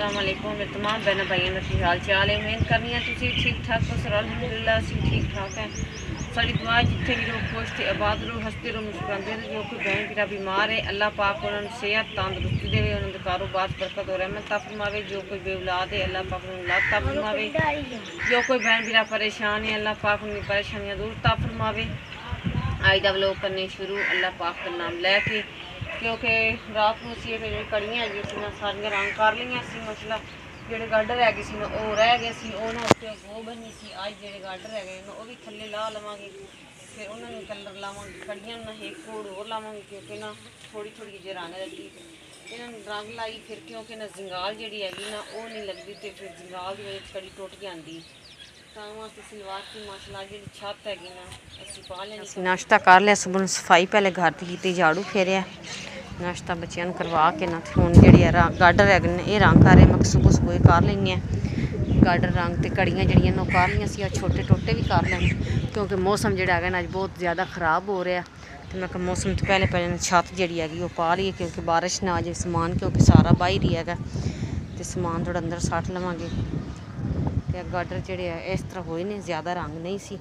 السلام علیکم، میں تمام بہن بھائیوں کا حال چال ہے؟ امید کرنی ہے تھی ٹھیک ٹھاک ہو۔ سر، الحمدللہ اسی ٹھیک ٹھاک ہیں۔ ساری دعا جتنے بھی لوگ خوش تھے، آباد رہو ہستے رہو، مسکراتے رہو۔ جو کوئی بہن بھیرا بیمار ہے، اللہ پاک انہوں نے صحت، تندرستی دے انہوں کے کاروبار، برکت اور رحمت تا فرماوے۔ جو کوئی بے اولاد ہے، اللہ پاک انہوں اولاد تا فرماوے۔ جو کوئی بہن بھیرا پریشان ہے، اللہ پاک ان کی پریشانیاں دور تا فرماوے۔ آج کا ولاگ کرنے شروع، اللہ پاک کا نام لے کے ਕਿਉਂਕਿ ਰਾਤ ਨੂੰ ਅਸੀਂ ਇਹ ਜਿਹੜੀਆਂ ਕੜੀਆਂ ਹੈਗੀਆਂ ਸੀ ਨਾ ਸਾਰੀਆਂ ਰੰਗ ਕਰ ਲਈਆਂ ਸੀ ਮਸਲਾ ਜਿਹੜੇ ਗਾਡਰ ਹੈਗੇ ਸੀ ਨਾ ਉਹ ਰਹਿ ਗਏ ਸੀ, ਉਹਨਾਂ ਉੱਤੇ ਗੋ ਬਣੀ ਸੀ, ਅੱਜ ਜਿਹੜੇ ਗਾਡਰ ਹੈਗੇ ਨੇ ਉਹ ਵੀ ਥੱਲੇ ਲਾ ਲਵਾਂਗੇ, ਫਿਰ ਉਹਨਾਂ ਨੂੰ ਕਲਰ ਲਾਵਾਂਗੇ, ਕੜੀਆਂ ਨੂੰ ਨਾ ਇੱਕ ਕੋਡ ਹੋਰ ਲਾਵਾਂਗੇ, ਕਿਉਂਕਿ ਨਾ ਥੋੜੀ ਥੋੜੀ ਜਿਹੀ ਰਾਣੇ ਲੱਗੀ। ਇਹਨਾਂ ਨੂੰ ਰੰਗ ਲਾਈ, ਫਿਰ ਕਿਉਂਕਿ ਨਾ ਜ਼ਿੰਗਾਲ ਜਿਹੜੀ ਹੈਗੀ ਨਾ, ਉਹ ਨਹੀਂ ਲੱਗਦੀ ਤੇ ਫਿਰ ਜ਼ਿੰਗਾਲ ਦੀ ਵਜ੍ਹਾ 'ਚ ਕੜੀ ਟੁੱਟ ਜਾਂਦੀ। ਤਾਂ ਵਾਸਤੇ ਸਲਵਾਰ ਦੀ ਮਾਸ਼ਾਅੱਲਾ ਜਿਹੜੀ ਛੱਤ ਹੈਗੀ ਨਾ, ਅਸੀਂ ਪਾ ਲੈਣੀ ਸੀ। ਨਾਸ਼ਤਾ ਕਰ ਲਿਆ ਸਭ ਨੂੰ ਸਫ਼ਾਈ ਪਹਿਲੇ ਘਰ ਦੀ ਕੀਤੀ, ਝਾੜੂ ਫੇਰਿਆ। ਨਾਸ਼ਤਾ ਬੱਚਿਆਂ ਨੂੰ ਕਰਵਾ ਕੇ ਨਾ ਤੇ ਹੁਣ ਜਿਹੜੀ ਆ ਰਾਂ- ਗਾਡਰ ਹੈਗੇ ਨੇ ਇਹ ਰੰਗ ਕਰ ਰਹੇ ਮੈਂ ਸੁਬਹ ਸੁਬਹ ਕਰ ਲੈਣੀ ਆ ਗਾਡਰ ਰੰਗ ਤੇ ਕੜੀਆਂ ਜਿਹੜੀਆਂ ਨੇ ਉਹ ਕਰ ਲਈਆਂ ਸੀ ਆ ਛੋਟੇ ਟੋਟੇ ਵੀ ਕਰ ਲੈਣੇ ਕਿਉਂਕਿ ਮੌਸਮ ਜਿਹੜਾ ਹੈਗਾ ਨਾ ਅੱਜ ਬਹੁਤ ਜ਼ਿਆਦਾ ਖਰਾਬ ਹੋ ਰਿਹਾ ਤੇ ਮੈਂ ਕਿਹਾ ਮੌਸਮ ਤੋਂ ਪਹਿਲੇ ਪਹਿਲੇ ਛੱਤ ਜਿਹੜੀ ਹੈਗੀ ਉਹ ਪਾ ਲਈਏ ਕਿਉਂਕਿ ਬਾਰਿਸ਼ ਨਾ ਆ ਜਾਏ ਸਮਾਨ ਕਿਉਂਕਿ ਸਾਰਾ ਬਾਹਰ ਹੀ ਹੈਗਾ ਤੇ ਸਮਾਨ ਥੋੜਾ ਅੰਦਰ ਸੱਟ ਲਵਾਂਗੇ ਤੇ ਆਹ ਗਾਡਰ ਜਿਹੜੇ ਆ ਇਸ ਤਰ੍ਹਾਂ ਹੋਏ ਨੇ ਜ਼ਿਆਦਾ ਰੰਗ ਨਹੀਂ ਸੀ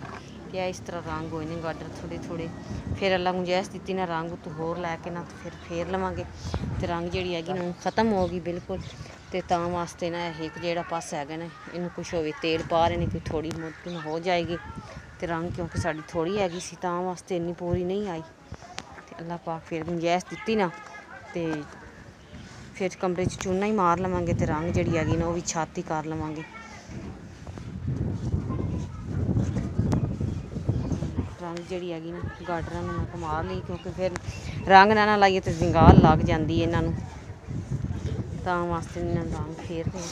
ਤੇ ਇਹ ਇਸ ਤਰ੍ਹਾਂ ਰੰਗ ਹੋਏ ਨੇ ਗਾਡਰ ਥੋੜੇ ਥੋੜੇ ਫਿਰ ਅੱਲਾ ਗੁੰਜਾਇਸ਼ ਦਿੱਤੀ, ਨਾ ਰੰਗ ਤੋਂ ਹੋਰ ਲੈ ਕੇ ਨਾ ਫਿਰ ਫੇਰ ਲਵਾਂਗੇ। ਤੇ ਰੰਗ ਜਿਹੜੀ ਹੈਗੀ ਨਾ ਖਤਮ ਹੋ ਗਈ ਬਿਲਕੁਲ। ਤੇ ਤਾਂ ਵਾਸਤੇ ਨਾ ਇਹ ਇੱਕ ਜਿਹੜਾ ਪਾਸਾ ਹੈਗਾ ਨਾ, ਇਹਨੂੰ ਕੁਛ ਹੋਵੇ, ਤੇਲ ਪਾ ਰਹੇ ਨੇ ਕਿ ਥੋੜੀ ਮੋਟੀ ਹੋ ਜਾਏਗੀ। ਤੇ ਰੰਗ ਕਿਉਂਕਿ ਸਾਡੀ ਥੋੜੀ ਹੈਗੀ ਸੀ, ਤਾਂ ਵਾਸਤੇ ਇੰਨੀ ਪੂਰੀ ਨਹੀਂ ਆਈ। ਤੇ ਅੱਲਾ ਪਾਕ ਫਿਰ ਗੁੰਜਾਇਸ਼ ਦਿੱਤੀ ਨਾ, ਤੇ ਫਿਰ ਕਮਰੇ 'ਚ ਚੂਨਾ ਹੀ ਮਾਰ ਲਵਾਂਗੇ, ਤੇ ਰੰਗ ਜਿਹੜੀ ਹੈਗੀ ਨਾ, ਉਹ ਵੀ ਛਾਤੀ ਕਰ ਲਵਾਂਗੇ। ਰੰਗ ਜਿਹੜੀ ਹੈਗੀ ਨਾ, ਗਾਡਰਾਂ ਨੂੰ ਮੈਂ ਕਮਾਰ ਲਈ, ਕਿਉਂਕਿ ਫਿਰ ਰੰਗ ਨਾ ਨਾ ਲਾਈਏ ਤੇ ਜ਼ਿੰਗਾਲ ਲੱਗ ਜਾਂਦੀ ਇਹਨਾਂ ਨੂੰ। ਤਾਂ ਵਾਸਤੇ ਇਹਨਾਂ ਰੰਗ ਫੇਰ ਰਹੇ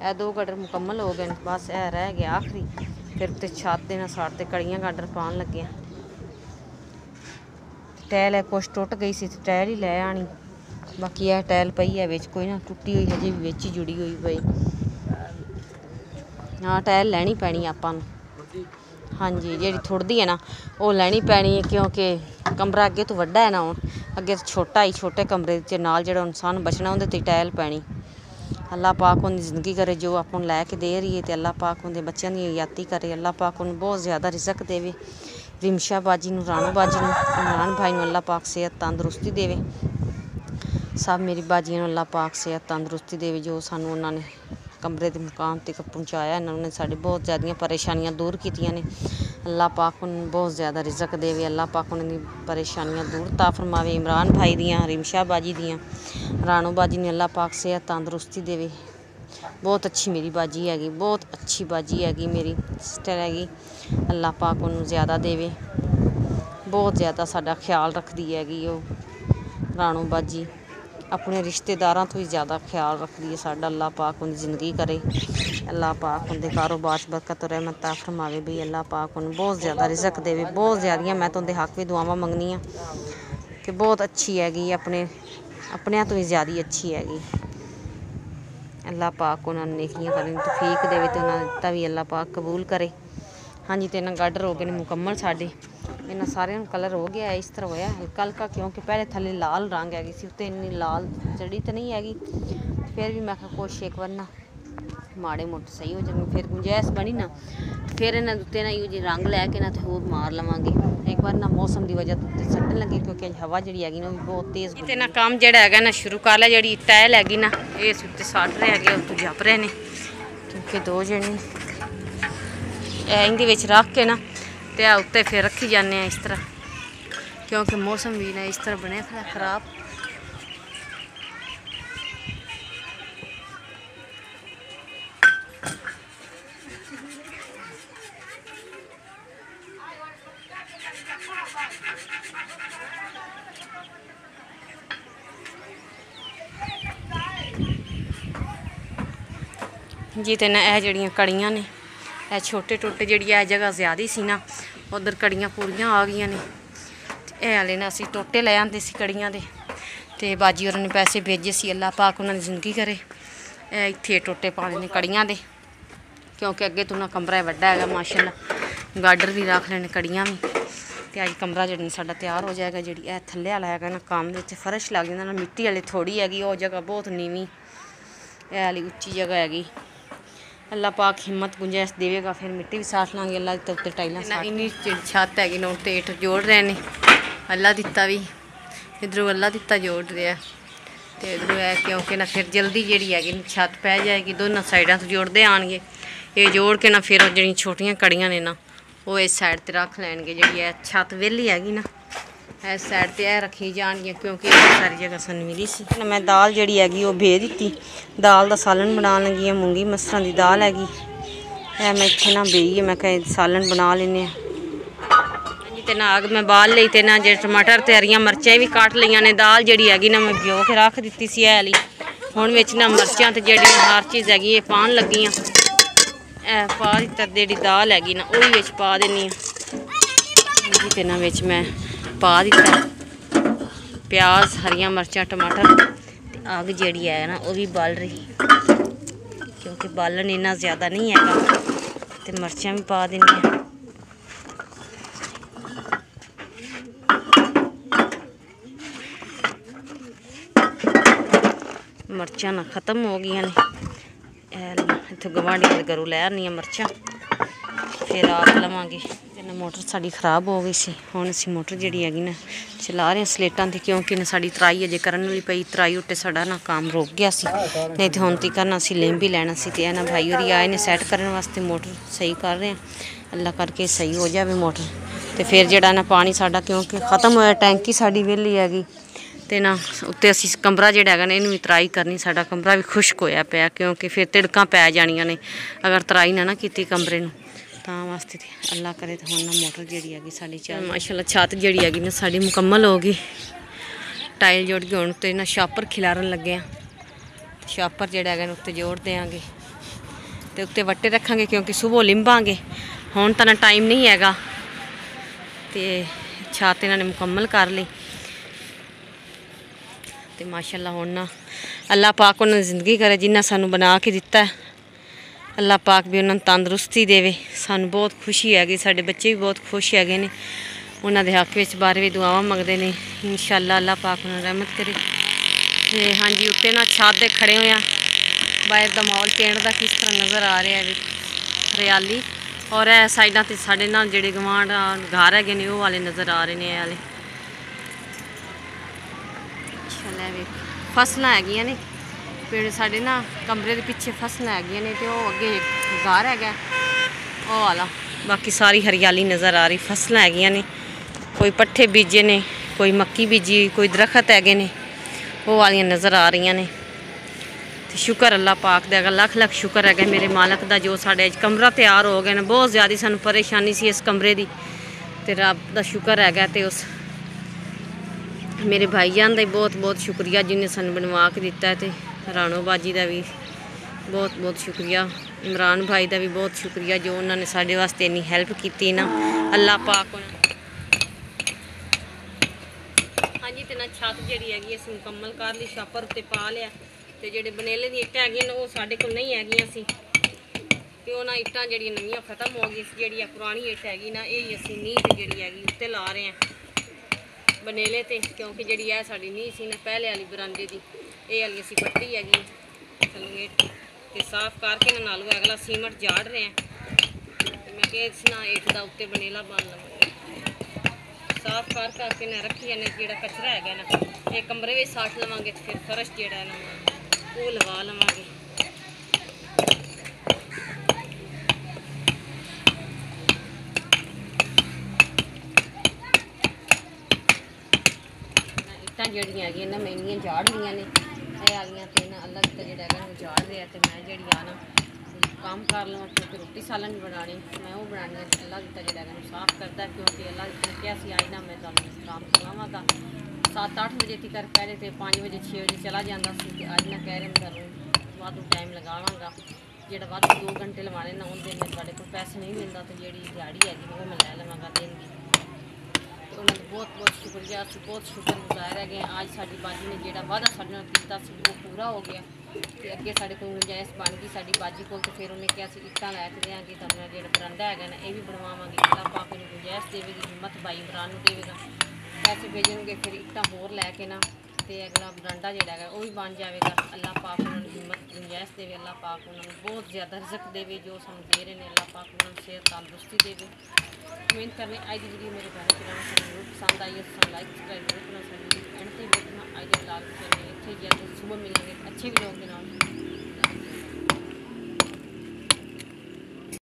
ਇਹ ਦੋ ਗਾਡਰ ਮੁਕੰਮਲ ਹੋ ਗਏ ਨੇ, ਬਸ ਇਹ ਰਹਿ ਗਿਆ ਆਖਰੀ। ਫਿਰ ਤੇ ਛੱਤ ਦੇ ਨਾਲ ਸਾੜ ਤੇ ਕੜੀਆਂ ਗਾਡਰ ਪਾਉਣ ਲੱਗੇ ਆ। ਟੈਲ ਹੈ ਕੁਛ ਟੁੱਟ ਗਈ ਸੀ ਤੇ ਟੈਲ ਹੀ ਲੈ ਆਣੀ ਬਾਕੀ ਇਹ ਟੈਲ ਪਈ ਹੈ ਵਿੱਚ, ਕੋਈ ਨਾ ਟੁੱਟੀ ਹੋਈ ਹਜੇ ਵੀ ਵਿੱਚ ਹੀ ਜੁੜੀ ਹੋਈ ਪਈ। ਹਾਂ ਟੈਲ ਲੈਣੀ ਪੈਣੀ ਆਪਾਂ ਨੂੰ। ਹਾਂਜੀ, ਜਿਹੜੀ ਥੁੜਦੀ ਹੈ ਨਾ, ਉਹ ਲੈਣੀ ਪੈਣੀ ਹੈ ਕਿਉਂਕਿ ਕਮਰਾ ਅੱਗੇ ਤੋਂ ਵੱਡਾ ਹੈ ਨਾ ਹੁਣ ਅੱਗੇ ਤੋਂ ਛੋਟਾ ਹੀ ਛੋਟੇ ਕਮਰੇ ਚ ਨਾਲ ਜਿਹੜਾ ਇਨਸਾਨ ਬਚਣਾ, ਉਹਦੇ ਤੇ ਟਾਇਲ ਪੈਣੀ। ਅੱਲਾਹ ਪਾਕ ਉਹਦੀ ਜ਼ਿੰਦਗੀ ਕਰੇ, ਜੋ ਆਪਾਂ ਨੂੰ ਲੈ ਕੇ ਦੇ ਰਹੀ ਹੈ ਤੇ ਅੱਲਾਹ ਪਾਕ ਉਹਦੇ ਬੱਚਿਆਂ ਦੀ ਯਾਤੀ ਕਰੇ। ਅੱਲਾਹ ਪਾਕ ਉਹਨੂੰ ਬਹੁਤ ਜ਼ਿਆਦਾ ਰਿਜ਼ਕ ਦੇਵੇ ਰਿਮਸ਼ਾ ਬਾਜੀ ਨੂੰ ਰਾਣੋ ਬਾਜੀ ਨੂੰ, ਇਮਰਾਨ ਭਾਈ ਨੂੰ ਅੱਲਾਹ ਪਾਕ ਸਿਹਤ ਤੰਦਰੁਸਤੀ ਦੇਵੇ। ਸਭ ਮੇਰੀ ਬਾਜੀਆਂ ਨੂੰ ਅੱਲਾਹ ਪਾਕ ਸਿਹਤ ਤੰਦਰੁਸਤੀ ਦੇਵੇ, ਜੋ ਸਾਨੂੰ ਉਹਨਾਂ ਨੇ ਕਮਰੇ ਦੇ ਮੁਕਾਮ ਤੱਕ ਪਹੁੰਚਾਇਆ। ਇਹਨਾਂ ਨੇ ਸਾਡੇ ਬਹੁਤ ਜ਼ਿਆਦੀਆਂ ਪਰੇਸ਼ਾਨੀਆਂ ਦੂਰ ਕੀਤੀਆਂ ਨੇ। ਅੱਲਾਹ ਪਾਕ ਨੂੰ ਬਹੁਤ ਜ਼ਿਆਦਾ ਰਿਜ਼ਕ ਦੇਵੇ। ਅੱਲਾਹ ਪਾਕ ਉਹਨਾਂ ਦੀ ਪਰੇਸ਼ਾਨੀਆਂ ਦੂਰ ਤਾ ਫਰਮਾਵੇ। ਇਮਰਾਨ ਭਾਈ ਦੀਆਂ ਰਿਮਸ਼ਾ ਬਾਜੀ ਦੀਆਂ, ਰਾਣੋ ਬਾਜੀ ਨੇ ਅੱਲਾਹ ਪਾਕ ਸਿਹਤ ਤੰਦਰੁਸਤੀ ਦੇਵੇ। ਬਹੁਤ ਅੱਛੀ ਮੇਰੀ ਬਾਜੀ ਹੈਗੀ, ਬਹੁਤ ਅੱਛੀ ਬਾਜੀ ਹੈਗੀ, ਮੇਰੀ ਸਿਸਟਰ ਹੈਗੀ। ਅੱਲਾਹ ਪਾਕ ਉਹਨੂੰ ਜ਼ਿਆਦਾ ਦੇਵੇ। ਬਹੁਤ ਜ਼ਿਆਦਾ ਸਾਡਾ ਖਿਆਲ ਰੱਖਦੀ ਹੈਗੀ ਉਹ ਰਾਣੋ ਬਾਜੀ। ਆਪਣੇ ਰਿਸ਼ਤੇਦਾਰਾਂ ਤੋਂ ਹੀ ਜ਼ਿਆਦਾ ਖਿਆਲ ਰੱਖਦੀ ਹੈ ਸਾਡਾ ਅੱਲਾ ਪਾਕ ਉਹਦੀ ਜ਼ਿੰਦਗੀ ਕਰੇ। ਅੱਲਾ ਪਾਕ ਉਹਦੇ ਕਾਰੋਬਾਰ 'ਚ ਬਰਕਤ ਔਰ ਰਹਿਮਤ ਤਾ ਫਰਮਾਵੇ ਵੀ ਅੱਲਾ ਪਾਕ ਉਹਨੂੰ ਬਹੁਤ ਜ਼ਿਆਦਾ ਰਿਜ਼ਕ ਦੇਵੇ, ਬਹੁਤ ਜ਼ਿਆਦੀਆਂ ਮੈਂ ਤਾਂ ਉਹਦੇ ਹੱਕ ਵੀ ਦੁਆਵਾਂ ਮੰਗਨੀਆਂ ਕਿ ਬਹੁਤ ਅੱਛੀ ਹੈਗੀ, ਆਪਣੇ, ਆਪਣਿਆਂ ਤੋਂ ਹੀ ਜ਼ਿਆਦਾ ਅੱਛੀ ਹੈਗੀ। ਅੱਲਾ ਪਾਕ ਉਹਨਾਂ ਨੂੰ ਨੇਕੀਆਂ ਕਰਨ ਦੀ ਤੌਫੀਕ ਦੇਵੇ ਤੇ ਉਹਨਾਂ ਦਾ ਵੀ ਅੱਲਾ ਪਾਕ ਕਬੂਲ ਕਰੇ। ਹਾਂਜੀ, ਤੇ ਇਹਨਾਂ ਗਾਡਰ ਹੋ ਗਏ ਨੇ ਮੁਕੰਮਲ ਸਾਡੇ। ਇਹਨਾਂ ਸਾਰਿਆਂ ਨੂੰ ਕਲਰ ਹੋ ਗਿਆ, ਇਸ ਤਰ੍ਹਾਂ ਹੋਇਆ, ਹਲਕਾ ਹਲਕਾ, ਕਿਉਂਕਿ ਪਹਿਲੇ ਥੱਲੇ ਲਾਲ ਰੰਗ ਹੈਗੀ ਸੀ, ਉੱਤੇ ਇੰਨੀ ਲਾਲ ਚੜੀ ਤਾਂ ਨਹੀਂ ਹੈਗੀ। ਫਿਰ ਵੀ ਮੈਂ ਕਿਹਾ ਕੋਸ਼ਿਸ਼ ਇੱਕ ਵਾਰ ਨਾ, ਮਾੜੇ ਮੋਟੇ ਸਹੀ ਹੋ ਜਾਣਗੇ। ਫਿਰ ਗੁੰਜਾਇਸ਼ ਬਣੀ ਨਾ, ਫਿਰ ਇਹਨਾਂ ਦੇ ਉੱਤੇ ਨਾ ਇਹੋ ਜਿਹੇ ਰੰਗ ਲੈ ਕੇ ਨਾ ਤੇ ਹੋਰ ਮਾਰ ਲਵਾਂਗੇ। ਇੱਕ ਵਾਰ ਨਾ ਮੌਸਮ ਦੀ ਵਜ੍ਹਾ ਤੋਂ ਉੱਤੇ ਸੱਟਣ ਲੱਗੇ, ਕਿਉਂਕਿ ਅੱਜ ਹਵਾ ਜਿਹੜੀ ਹੈਗੀ ਨਾ, ਉਹ ਬਹੁਤ ਤੇਜ਼ ਤੇ ਨਾ ਕੰਮ ਜਿਹੜਾ ਹੈਗਾ ਨਾ, ਸ਼ੁਰੂ ਕਰ ਲਿਆ ਜਿਹੜੀ ਟਾਇਲ ਹੈਗੀ ਨਾ ਇਹ ਇਸ ਉੱਤੇ ਸੱਟ ਰਹੇ ਹੈਗੇ, ਉੱਤੇ ਜਪ ਰਹੇ ਨੇ। ਕਿਉਂਕਿ ਦੋ ਜਣੇ ਇਹ ਇਹਦੇ ਵਿੱਚ ਰੱਖ ਕੇ ਨਾ ਤੇ ਆ ਉੱਤੇ ਫਿਰ ਰੱਖੀ ਜਾਂਦੇ ਆ ਇਸ ਤਰ੍ਹਾਂ। ਕਿਉਂਕਿ ਮੌਸਮ ਵੀ ਨਾ ਇਸ ਤਰ੍ਹਾਂ ਬਣਿਆ ਖਰਾ ਖਰਾਬ। ਜੀ ਤੇ ਨਾ ਇਹ ਜਿਹੜੀਆਂ ਕੜੀਆਂ ਨੇ ਇਹ ਛੋਟੇ ਟੋਟੇ ਜਿਹੜੀ ਆ ਜਗ੍ਹਾ ਜ਼ਿਆਦੀ ਸੀ ਨਾ, ਉਧਰ ਕੜੀਆਂ ਪੂਰੀਆਂ ਆ ਗਈਆਂ ਨੇ। ਤੇ ਇਹ ਵਾਲੇ ਨਾ ਅਸੀਂ ਟੋਟੇ ਲੈ ਆਂਦੇ ਸੀ ਕੜੀਆਂ ਦੇ, ਤੇ ਬਾਜੀ ਹੋਰਾਂ ਨੇ ਪੈਸੇ ਭੇਜੇ ਸੀ ਅੱਲਾਹ ਪਾਕ ਉਹਨਾਂ ਦੀ ਜ਼ਿੰਦਗੀ ਕਰੇ। ਇਹ ਇੱਥੇ ਟੋਟੇ ਪਾਣੇ ਨੇ ਕੜੀਆਂ ਦੇ, ਕਿਉਂਕਿ ਅੱਗੇ ਤੋਂ ਨਾ ਕਮਰਾ ਵੱਡਾ ਹੈਗਾ, ਮਾਸ਼ਾਅੱਲਾ। ਗਾਰਡਰ ਵੀ ਰੱਖ ਲੈਣੇ ਕੜੀਆਂ ਵੀ, ਤੇ ਅੱਜ ਕਮਰਾ ਜਿਹੜਾ ਨਾ ਸਾਡਾ ਤਿਆਰ ਹੋ ਜਾਏਗਾ, ਜਿਹੜੀ ਇਹ ਥੱਲੇ ਵਾਲਾ ਹੈਗਾ ਨਾ ਕੰਮ ਵਿੱਚ, ਫਰਸ਼ ਲੱਗ ਜਾਂਦਾ ਨਾ, ਮਿੱਟੀ ਵਾਲੀ ਥੋੜੀ ਹੈਗੀ, ਉਹ ਜਗ੍ਹਾ ਬਹੁਤ ਨੀਵੀਂ। ਇਹ ਵਾਲੀ ਉੱਚੀ ਜਗ੍ਹਾ ਹੈਗੀ। ਅੱਲਾਹ ਪਾਕ ਹਿੰਮਤ ਗੁੰਜਾਇਸ਼ ਦੇਵੇਗਾ ਫਿਰ ਮਿੱਟੀ ਵੀ ਸਾਫ਼ ਲਾਂਗੇ ਅੱਲਾਹ ਦੇ ਉੱਤੇ ਟਾਈਲਾਂ ਸਾਫ਼ ਇੰਨੀ ਛੱਤ ਹੈਗੀ ਨਾ ਉੱਤੇ ਇੱਟ ਜੋੜ ਰਹੇ ਨੇ। ਅੱਲਾਹ ਦਿੱਤਾ ਵੀ ਇਧਰੋਂ ਅੱਲਾਹ ਦਿੱਤਾ ਜੋੜ ਰਿਹਾ। ਤੇ ਇਧਰੋਂ ਹੈ ਕਿਉਂਕਿ ਨਾ ਫਿਰ ਜਲਦੀ ਜਿਹੜੀ ਹੈਗੀ ਨਾ ਛੱਤ ਪੈ ਜਾਏਗੀ ਦੋਨਾਂ ਸਾਈਡਾਂ ਤੋਂ ਜੋੜਦੇ ਆਣਗੇ ਇਹ ਜੋੜ ਕੇ ਨਾ ਫਿਰ ਜਿਹੜੀਆਂ ਛੋਟੀਆਂ ਕੜੀਆਂ ਨੇ ਨਾ ਉਹ ਇਸ ਸਾਈਡ ਤੇ ਰੱਖ ਲੈਣਗੇ ਜਿਹੜੀ ਇਹ ਛੱਤ ਵਿਹਲੀ ਹੈਗੀ ਨਾ। ਇਸ ਸਾਈਡ ਤੇ ਇਹ ਰੱਖੀ ਜਾਣਗੀਆਂ ਕਿਉਂਕਿ ਇਹ ਸਾਰੀ ਜਗ੍ਹਾ ਸਾਨੂੰ ਮਿਲੀ ਸੀ। ਨਾ ਮੈਂ ਦਾਲ ਜਿਹੜੀ ਹੈਗੀ ਉਹ ਭੇ ਦਿੱਤੀ। ਦਾਲ ਦਾ ਸਾਲਣ ਬਣਾਉਣ ਲੱਗੀ ਹਾਂ ਮੂੰਗੀ ਮਸਰਾਂ ਦੀ ਦਾਲ ਹੈਗੀ। ਇਹ ਮੈਂ ਇੱਥੇ ਨਾ ਬੇਈ ਮੈਂ ਕਿਹਾ ਸਾਲਣ ਬਣਾ ਲੈਨੇ ਆ ਹਾਂਜੀ ਤੇ ਨਾ ਅਗ ਮੈਂ ਬਾਲ ਲਈ ਤੇ ਨਾ ਜੇ ਟਮਾਟਰ ਤੇ ਹਰੀਆਂ ਮਿਰਚਾਂ ਵੀ ਕੱਟ ਲਈਆਂ ਨੇ। ਦਾਲ ਜਿਹੜੀ ਹੈਗੀ ਨਾ ਮੈਂ ਭਿਓ ਕੇ ਰੱਖ ਦਿੱਤੀ ਸੀ ਇਹ ਲਈ ਹੁਣ ਵਿੱਚ ਨਾ ਮਿਰਚਾਂ ਤੇ ਜਿਹੜੀਆਂ ਹਰ ਚੀਜ਼ ਹੈਗੀ ਇਹ ਪਾਣ ਲੱਗੀਆਂ। ਇਹ ਪਾ ਦਿੱਤਾ ਜਿਹੜੀ ਦਾਲ ਹੈਗੀ ਨਾ, ਉਹ ਵੀ ਵਿੱਚ ਪਾ ਦੇਣੀ ਆ ਹਾਂਜੀ ਤੇ ਨਾ ਵਿੱਚ ਮੈਂ ਪਾ ਦਿੱਤਾ। ਪਿਆਜ਼, ਹਰੀਆਂ ਮਿਰਚਾਂ, ਟਮਾਟਰ ਤੇ ਅੱਗ ਜਿਹੜੀ ਹੈ ਨਾ, ਉਹ ਵੀ ਬਲ ਰਹੀ। ਕਿਉਂਕਿ ਬਾਲਣ ਇੰਨਾ ਜ਼ਿਆਦਾ ਨਹੀਂ ਹੈਗਾ ਤੇ ਮਿਰਚਾਂ ਵੀ ਪਾ ਦੇਣੀਆਂ ਮਿਰਚਾਂ ਨਾ ਖਤਮ ਹੋ ਗਈਆਂ ਨੇ। ਇੱਥੋਂ ਗਵਾਂਢੀਆਂ ਦੇ ਘਰੋਂ ਲੈ ਆਉਂਦੀਆਂ ਮਿਰਚਾਂ। ਫਿਰ ਆਪ ਲਵਾਂਗੇ। ਤੇ ਮੋਟਰ ਸਾਡੀ ਖਰਾਬ ਹੋ ਗਈ ਸੀ। ਹੁਣ ਅਸੀਂ ਮੋਟਰ ਜਿਹੜੀ ਹੈਗੀ ਨਾ, ਚਲਾ ਰਹੇ ਹਾਂ ਸਲੇਟਾਂ ਤੇ, ਕਿਉਂਕਿ ਨਾ ਸਾਡੀ ਤਰਾਈ ਅਜੇ ਕਰਨ ਵਾਲੀ ਪਈ। ਤਰਾਈ ਉੱਤੇ ਸਾਡਾ ਨਾ ਕੰਮ ਰੁਕ ਗਿਆ ਸੀ। ਨਹੀਂ ਤੇ ਹੁਣ ਤੀ ਕਰਨਾ, ਅਸੀਂ ਲੈਂਬ ਵੀ ਲੈਣਾ ਸੀ ਤੇ ਇਹ ਨਾ ਭਾਈ ਹੋਰੀ ਆਏ ਨੇ ਸੈੱਟ ਕਰਨ ਵਾਸਤੇ, ਮੋਟਰ ਸਹੀ ਕਰ ਰਹੇ ਹਾਂ। ਅੱਲਾ ਕਰਕੇ ਸਹੀ ਹੋ ਜਾਵੇ ਮੋਟਰ। ਤੇ ਫਿਰ ਜਿਹੜਾ ਨਾ ਪਾਣੀ ਸਾਡਾ, ਕਿਉਂਕਿ ਖਤਮ ਹੋਇਆ, ਟੈਂਕੀ ਸਾਡੀ ਵਿਹਲੀ ਹੈਗੀ। ਤੇ ਨਾ ਉੱਤੇ ਅਸੀਂ ਕਮਰਾ ਜਿਹੜਾ ਹੈਗਾ ਨਾ, ਇਹਨੂੰ ਵੀ ਤਰਾਈ ਕਰਨੀ, ਸਾਡਾ ਕਮਰਾ ਵੀ ਖੁਸ਼ਕ ਹੋਇਆ ਪਿਆ, ਕਿਉਂਕਿ ਫਿਰ ਤਿੜਕਾਂ ਪੈ ਜਾਣੀਆਂ ਨੇ। ਅਗਰ ਤਰਾਈ ਨਾ ਨਾ ਕੀਤੀ ਕਮਰੇ ਨੂੰ। ਤਾਂ ਵਾਸਤੇ ਤੇ ਅੱਲਾ ਕਰੇ ਤਾਂ ਹੁਣ ਨਾ ਮੋਟਰ ਜਿਹੜੀ ਹੈਗੀ ਸਾਡੀ ਚੱਲ ਮਾਸ਼ਾਅੱਲਾ ਛੱਤ ਜਿਹੜੀ ਹੈਗੀ ਨਾ ਸਾਡੀ ਮੁਕੰਮਲ ਹੋ ਗਈ ਟਾਇਲ ਜੋੜ ਕੇ ਹੁਣ ਤੇ ਨਾ ਸ਼ਾਪਰ ਖਿਲਾਰਨ ਲੱਗੇ ਆ ਛਾਪਰ ਜਿਹੜਾ ਹੈਗਾ ਉੱਤੇ ਜੋੜ ਦੇਾਂਗੇ ਤੇ ਉੱਤੇ ਵੱਟੇ ਰੱਖਾਂਗੇ ਕਿਉਂਕਿ ਸਵੇਰ ਲਿੰਬਾਂਗੇ ਹੁਣ ਤਾਂ ਨਾ ਟਾਈਮ ਨਹੀਂ ਹੈਗਾ ਤੇ ਛੱਤ ਇਹਨਾਂ ਨੇ ਮੁਕੰਮਲ ਕਰ ਲਈ ਤੇ ਮਾਸ਼ਾਅੱਲਾ ਹੁਣ ਨਾ ਅੱਲਾਹ ਪਾਕ ਉਹਨਾਂ ਦੀ ਜ਼ਿੰਦਗੀ ਕਰੇ ਜਿੰਨਾ ਸਾਨੂੰ ਬਣਾ ਕੇ ਦਿੱਤਾ ਅੱਲਾ ਪਾਕ ਵੀ ਉਹਨਾਂ ਨੂੰ ਤੰਦਰੁਸਤੀ ਦੇਵੇ। ਸਾਨੂੰ ਬਹੁਤ ਖੁਸ਼ੀ ਹੈਗੀ, ਸਾਡੇ ਬੱਚੇ ਵੀ ਬਹੁਤ ਖੁਸ਼ ਹੈਗੇ ਨੇ। ਉਹਨਾਂ ਦੇ ਹੱਕ ਵਿੱਚ ਬਾਰੇ ਵੀ ਦੁਆਵਾਂ ਮੰਗਦੇ ਨੇ। ਇਨਸ਼ਾਅੱਲਾ ਅੱਲਾ ਪਾਕ ਉਹਨਾਂ ਰਹਿਮਤ ਕਰੇ। ਤੇ ਹਾਂਜੀ, ਉੱਤੇ ਨਾ ਛੱਤ ਦੇ ਖੜੇ ਹੋਏ ਆ ਬਾਹਰ ਦਾ ਮਾਹੌਲ ਪਿੰਡ ਦਾ ਕਿਸ ਤਰ੍ਹਾਂ ਨਜ਼ਰ ਆ ਰਿਹਾ ਹੈ ਵੀ ਹਰਿਆਲੀ ਔਰ ਇਹ ਸਾਈਡਾਂ ਤੇ ਸਾਡੇ ਨਾਲ ਜਿਹੜੇ ਗਵਾਂਢ ਘਰ ਹੈਗੇ ਨੇ, ਉਹ ਵਾਲੇ ਨਜ਼ਰ ਆ ਰਹੇ ਨੇ, ਇਹ ਵਾਲੇ। ਚੱਲੇ ਫਸਲਾਂ ਹੈਗੀਆਂ ਨੇ। ਪਿੰਡ ਸਾਡੇ ਨਾ ਕਮਰੇ ਦੇ ਪਿੱਛੇ ਫਸਲਾਂ ਹੈਗੀਆਂ ਨੇ ਤੇ ਉਹ ਅੱਗੇ ਘਰ ਹੈਗਾ। ਉਹ ਵਾਲਾ। ਬਾਕੀ ਸਾਰੀ ਹਰਿਆਲੀ ਨਜ਼ਰ ਆ ਰਹੀ, ਫਸਲਾਂ ਹੈਗੀਆਂ ਨੇ। ਕੋਈ ਪੱਠੇ ਬੀਜੇ ਨੇ, ਕੋਈ ਮੱਕੀ ਬੀਜੀ, ਕੋਈ ਦਰਖਤ ਹੈਗੇ ਨੇ। ਉਹ ਵਾਲੀਆਂ ਨਜ਼ਰ ਆ ਰਹੀਆਂ ਨੇ। ਤੇ ਸ਼ੁਕਰ ਅੱਲਾ ਪਾਕ ਦਾ ਹੈਗਾ, ਲੱਖ ਲੱਖ ਸ਼ੁਕਰ ਹੈਗਾ ਮੇਰੇ ਮਾਲਕ ਦਾ ਜੋ ਸਾਡੇ ਅੱਜ ਕਮਰਾ ਤਿਆਰ ਹੋ ਗਿਆ ਨਾ। ਬਹੁਤ ਜ਼ਿਆਦਾ ਸਾਨੂੰ ਪਰੇਸ਼ਾਨੀ ਸੀ ਇਸ ਕਮਰੇ ਦੀ। ਤੇ ਰੱਬ ਦਾ ਸ਼ੁਕਰ ਹੈਗਾ ਤੇ ਉਸ ਮੇਰੇ ਭਾਈਜਾਨ ਦਾ ਬਹੁਤ ਬਹੁਤ ਸ਼ੁਕਰੀਆ ਜਿਨੇ ਸਾਨੂੰ ਬਣਵਾ ਕੇ ਦਿੱਤਾ ਤੇ ਰਾਣੋ ਬਾਜੀ ਦਾ ਵੀ ਬਹੁਤ ਬਹੁਤ ਸ਼ੁਕਰੀਆ। ਇਮਰਾਨ ਭਾਈ ਦਾ ਵੀ ਬਹੁਤ ਸ਼ੁਕਰੀਆ, ਜੋ ਉਹਨਾਂ ਨੇ ਸਾਡੇ ਵਾਸਤੇ ਇੰਨੀ ਹੈਲਪ ਕੀਤੀ ਨਾ। ਅੱਲਾ ਪਾਕ ਹਾਂਜੀ, ਤੇ ਨਾ ਛੱਤ ਜਿਹੜੀ ਹੈਗੀ ਅਸੀਂ ਮੁਕੰਮਲ ਕਰ ਲਈ, ਛਾਪਰ ਉੱਤੇ ਪਾ ਲਿਆ। ਤੇ ਜਿਹੜੇ ਬਨੇਲੇ ਦੀਆਂ ਇੱਟਾਂ ਹੈਗੀਆਂ ਨੇ, ਉਹ ਸਾਡੇ ਕੋਲ ਨਹੀਂ ਹੈਗੀਆਂ ਸੀ। ਤੇ ਉਹਨਾਂ ਇੱਟਾਂ ਜਿਹੜੀਆਂ ਨਵੀਆਂ ਖਤਮ ਹੋ ਗਈ ਸੀ, ਜਿਹੜੀ ਆ ਪੁਰਾਣੀ ਇੱਟ ਹੈਗੀ ਨਾ, ਇਹ ਹੀ ਅਸੀਂ ਨੀਂਹ ਜਿਹੜੀ ਹੈਗੀ, ਉੱਤੇ ਲਾ ਰਹੇ ਹਾਂ। ਬਨੇਲੇ ਤੇ, ਕਿਉਂਕਿ ਜਿਹੜੀ ਇਹ ਸਾਡੀ ਨੀਂਹ ਸੀ ਨਾ, ਪਹਿਲੇ ਵਾਲੀ ਬਰਾਂਡੇ ਦੀ, ਇਹ ਵਾਲੀ ਅਸੀਂ ਪੱਟੀ ਹੈਗੀ ਸਲਗੇਟ ਤੇ ਸਾਫ਼ ਕਰਕੇ ਨਾਲੋਂ ਅਗਲਾ ਸੀਮਟ ਝਾੜ ਰਹੇ ਹਾਂ। ਤੇ ਮੈਂ ਕਿਹਾ ਇਸ ਨਾਲ ਇੱਟ ਦਾ ਉੱਤੇ ਬਨੇਲਾ ਬਣ ਲਵਾਂਗੇ। ਸਾਫ਼ ਕਰ ਕਰਕੇ ਨਾ ਰੱਖੀ ਨੇ ਜਿਹੜਾ ਕਚਰਾ ਹੈਗਾ ਨਾ, ਇਹ ਕਮਰੇ ਵਿੱਚ ਸਾਟ ਲਵਾਂਗੇ ਤੇ ਫਿਰ ਫਰਸ਼ ਜਿਹੜਾ ਨਾ, ਉਹ ਲਵਾ ਲਵਾਂਗੇ ਇੱਟਾਂ ਜਿਹੜੀਆਂ ਹੈਗੀਆਂ ਨਾ ਮੈਂ ਇੰਨੀਆਂ ਝਾੜ ਲਈਆਂ ਨੇ। ਇਹ ਵਾਲੀਆਂ ਤੇ ਨਾ ਅਲੱਗ ਤੋਂ ਜਿਹੜਾ ਹੈਗਾ ਨੂੰ ਝਾੜ ਰਿਹਾ ਤੇ ਮੈਂ ਜਿਹੜੀ ਆ ਨਾ ਕੰਮ ਕਰ ਲਵਾਂ ਕਿਉਂਕਿ ਰੋਟੀ ਸਾਲਣ ਵੀ ਬਣਾਣੀ ਮੈਂ ਉਹ ਬਣਾਉਣੀ ਹੈ ਤੇ ਅਲੱਗ ਤੋਂ ਜਿਹੜਾ ਹੈਗਾ ਸਾਫ਼ ਕਰਦਾ ਕਿਉਂਕਿ ਅਲੱਗ ਤੋਂ ਕਿਹਾ ਸੀ ਆਈ ਨਾ ਮੈਂ ਤੁਹਾਨੂੰ ਕੰਮ ਕਰਾਵਾਂਗਾ। 7-8 ਵਜੇ ਤੱਕ ਪਹਿਲੇ ਤੇ 5 ਵਜੇ 6 ਵਜੇ ਚਲਾ ਜਾਂਦਾ ਸੀ ਤੇ ਅੱਜ ਨਾ ਕਹਿ ਰਹੇ ਮੈਂ ਤੁਹਾਨੂੰ ਵਾਧੂ ਟਾਈਮ ਲਗਾਵਾਂਗਾ। ਜਿਹੜਾ ਵੱਧ 2 ਘੰਟੇ ਲਵਾਣੇ ਨਾ ਉਹਦੇ ਮੈਂ ਤੁਹਾਡੇ ਕੋਲ ਪੈਸੇ ਨਹੀਂ ਮਿਲਦਾ ਤੇ ਜਿਹੜੀ ਦਿਹਾੜੀ ਹੈਗੀ ਉਹ ਮੈਂ ਲੈ ਲਵਾਂਗਾ ਦਿਨ ਦੀ। ਉਹਨਾਂ ਦਾ ਬਹੁਤ ਬਹੁਤ ਸ਼ੁਕਰੀਆ। ਅਸੀਂ ਬਹੁਤ ਸ਼ੁਕਰਗੁਜ਼ਾਰ ਹੈਗੇ ਹਾਂ। ਅੱਜ ਸਾਡੀ ਬਾਜੀ ਨੇ ਜਿਹੜਾ ਵਾਅਦਾ ਸਾਡੇ ਨਾਲ ਕੀਤਾ ਸੀ, ਉਹ ਪੂਰਾ ਹੋ ਗਿਆ। ਤੇ ਅੱਗੇ ਸਾਡੇ ਕੋਲ ਗੁੰਜਾਇਸ਼ ਬਣ ਗਈ। ਸਾਡੀ ਬਾਜੀ ਕੋਲ ਤੇ ਫਿਰ ਉਹਨੇ ਕਿਹਾ ਅਸੀਂ ਇੱਟਾਂ ਲੈ ਕੇ ਦਿਆਂਗੇ ਤੁਹਾਨੂੰ ਜਿਹੜਾ ਬਰਾਂਡਾ ਹੈਗਾ ਨਾ, ਇਹ ਵੀ ਬਣਵਾਵਾਂਗੇ। ਅੱਲਾਹ ਪਾਕ ਨੂੰ ਗੁੰਜਾਇਸ਼ ਦੇਵੇਗੀ, ਹਿੰਮਤ ਬਾਈ ਇਮਰਾਨ ਨੂੰ ਦੇਵੇਗਾ। ਪੈਸੇ ਭੇਜਣਗੇ, ਫਿਰ ਇੱਟਾਂ ਹੋਰ ਲੈ ਕੇ ਨਾ, ਤੇ ਅਗਲਾ ਬਰਾਂਡਾ ਜਿਹੜਾ ਹੈਗਾ, ਉਹ ਵੀ ਬਣ ਜਾਵੇਗਾ। ਅੱਲਾਹ ਪਾਕ ਉਹਨਾਂ ਨੂੰ ਹਿੰਮਤ ਗੁੰਜਾਇਸ਼ ਦੇਵੇ ਅੱਲਾਹ ਪਾਕ ਉਹਨਾਂ ਨੂੰ ਬਹੁਤ ਜ਼ਿਆਦਾ ਰਿਜ਼ਕ ਦੇਵੇ, ਜੋ ਸਾਨੂੰ ਦੇ ਰਹੇ ਨੇ ਅੱਲਾਹ ਪਾਕ ਉਹਨਾਂ ਨੂੰ ਸਿਹਤ ਤੰਦਰੁਸਤੀ ਦੇਵੇ। ਕਮੈਂਟ ਕਰਨੇ ਅੱਜ ਦੀ ਵੀਡੀਓ ਮੇਰੇ ਭੈਣ ਭਰਾਵਾਂ ਨੂੰ ਜ਼ਰੂਰ ਪਸੰਦ ਆਈ ਹੈ ਸਾਨੂੰ ਲਾਈਕ ਸਬਸਕ੍ਰਾਈਬ ਜ਼ਰੂਰ ਕਰਨਾ, ਸਾਡੀ ਐਂਡ ਤੇ ਵੇਖਣਾ ਅੱਜ ਦੇ ਵਲੌਗ ਵਿੱਚ ਇੱਥੇ ਜਲਦੀ ਸਵੇਰ